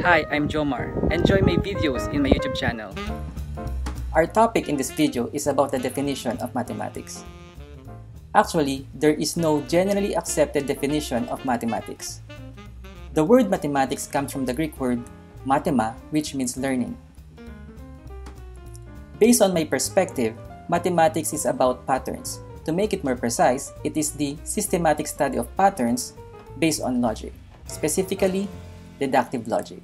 Hi, I'm Jomar. Enjoy my videos in my YouTube channel. Our topic in this video is about the definition of mathematics. Actually, there is no generally accepted definition of mathematics. The word mathematics comes from the Greek word mathema, which means learning. Based on my perspective, mathematics is about patterns. To make it more precise, it is the systematic study of patterns based on logic, specifically deductive logic.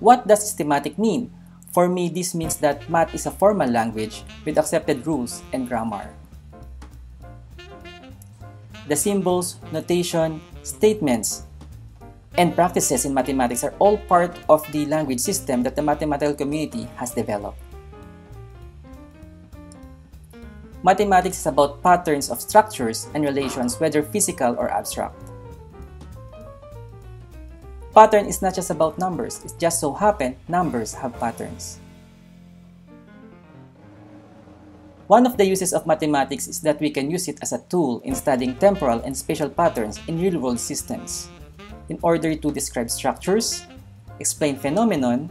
What does systematic mean? For me, this means that math is a formal language with accepted rules and grammar. The symbols, notation, statements, and practices in mathematics are all part of the language system that the mathematical community has developed. Mathematics is about patterns of structures and relations, whether physical or abstract. Pattern is not just about numbers, it just so happens numbers have patterns. One of the uses of mathematics is that we can use it as a tool in studying temporal and spatial patterns in real-world systems in order to describe structures, explain phenomenon,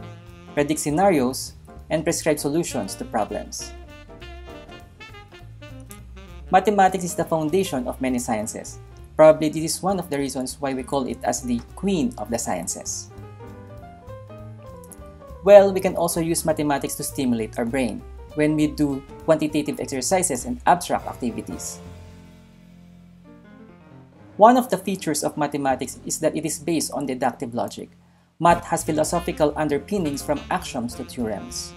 predict scenarios, and prescribe solutions to problems. Mathematics is the foundation of many sciences. Probably this is one of the reasons why we call it as the queen of the sciences. Well, we can also use mathematics to stimulate our brain when we do quantitative exercises and abstract activities. One of the features of mathematics is that it is based on deductive logic. Math has philosophical underpinnings from axioms to theorems.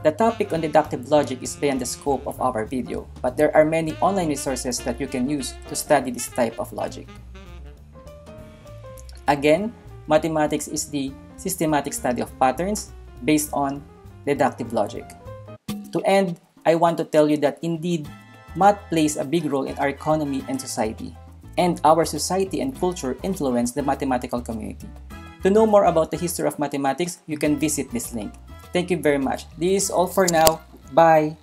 The topic on deductive logic is beyond the scope of our video, but there are many online resources that you can use to study this type of logic. Again, mathematics is the systematic study of patterns based on deductive logic. To end, I want to tell you that indeed, math plays a big role in our economy and society, and our society and culture influence the mathematical community. To know more about the history of mathematics, you can visit this link. Thank you very much. This is all for now. Bye.